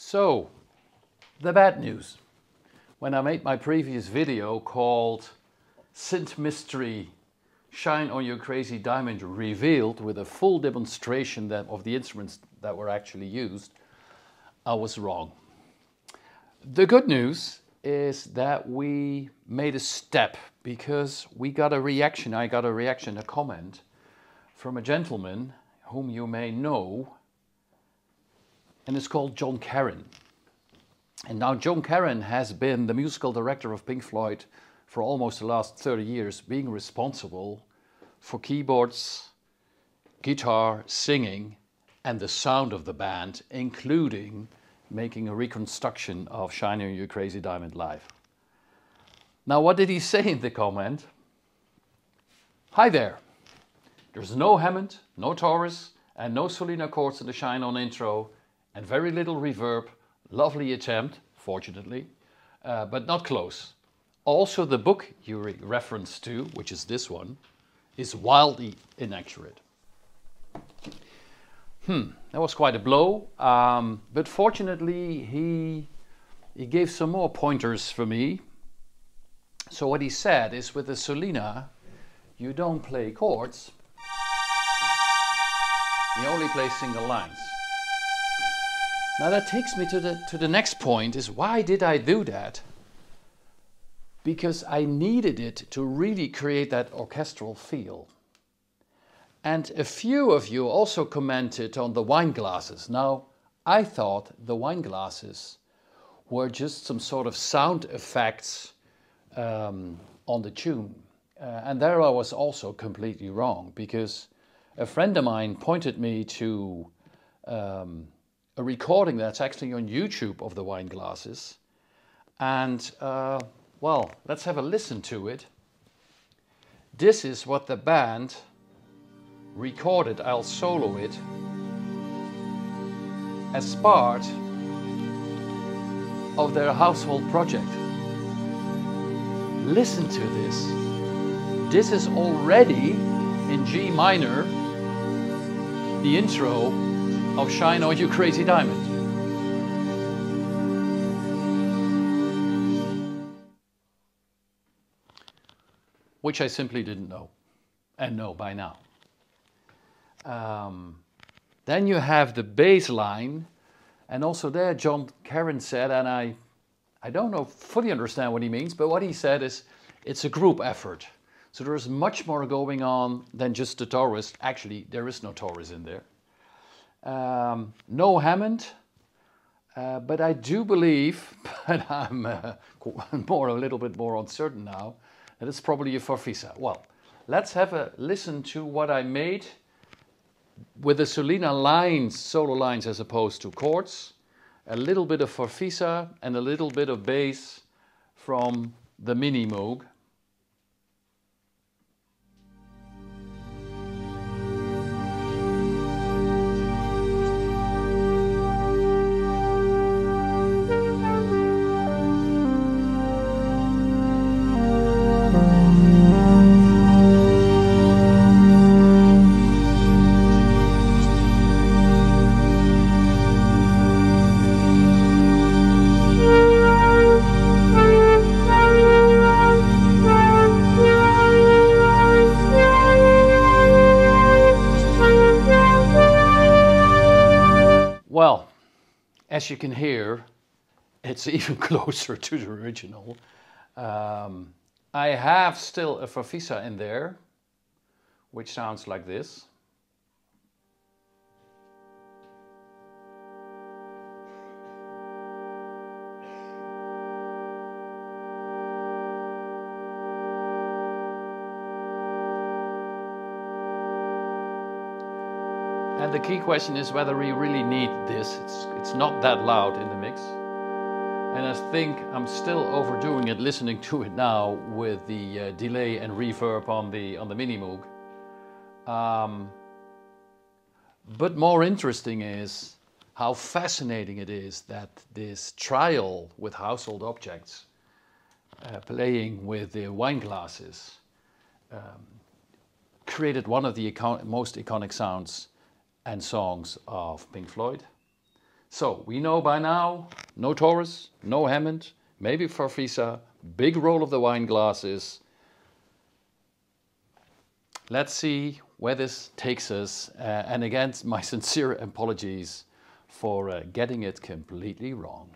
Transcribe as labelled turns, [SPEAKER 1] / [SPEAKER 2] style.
[SPEAKER 1] So, the bad news. When I made my previous video called Synth Mystery Shine on Your Crazy Diamond revealed with a full demonstration of the instruments that were actually used, I was wrong. The good news is that we made a step because we got a reaction. I got a reaction, a comment from a gentleman whom you may know and it's called Jon Carin. And now Jon Carin has been the musical director of Pink Floyd for almost the last 30 years, being responsible for keyboards, guitar, singing, and the sound of the band, including making a reconstruction of Shine on You Crazy Diamond live. Now, what did he say in the comment? Hi there. There's no Hammond, no Taurus, and no Solina chords in the Shine On intro, and very little reverb. Lovely attempt, fortunately, uh, but not close. Also, the book you re reference to, which is this one, is wildly inaccurate. Hmm, that was quite a blow, um, but fortunately he, he gave some more pointers for me. So what he said is with the Solina, you don't play chords, you only play single lines. Now that takes me to the, to the next point is why did I do that? Because I needed it to really create that orchestral feel. And a few of you also commented on the wine glasses. Now, I thought the wine glasses were just some sort of sound effects um, on the tune. Uh, and there I was also completely wrong because a friend of mine pointed me to um, a recording that's actually on YouTube of the wine glasses. And uh, well, let's have a listen to it. This is what the band recorded. I'll solo it as part of their household project. Listen to this. This is already in G minor, the intro of Shine On You Crazy Diamond. Which I simply didn't know and know by now. Um, then you have the bass line, and also there Jon Carin said, and I, I don't know fully understand what he means, but what he said is it's a group effort. So there is much more going on than just the Taurus. Actually, there is no Taurus in there. Um, no Hammond, uh, but I do believe, but I'm uh, more a little bit more uncertain now, that it's probably a Farfisa. Well, let's have a listen to what I made with the Solina lines, solo lines as opposed to chords, a little bit of Farfisa and a little bit of bass from the Mini Moog. Well, as you can hear, it's even closer to the original. Um, I have still a Farfisa in there, which sounds like this. And the key question is whether we really need this. It's, it's not that loud in the mix. And I think I'm still overdoing it listening to it now with the uh, delay and reverb on the, on the Mini Moog. Um, but more interesting is how fascinating it is that this trial with household objects, uh, playing with the wine glasses, um, created one of the icon most iconic sounds and songs of Pink Floyd. So we know by now, no Taurus, no Hammond, maybe Farfisa, big roll of the wine glasses. Let's see where this takes us. Uh, and again, my sincere apologies for uh, getting it completely wrong.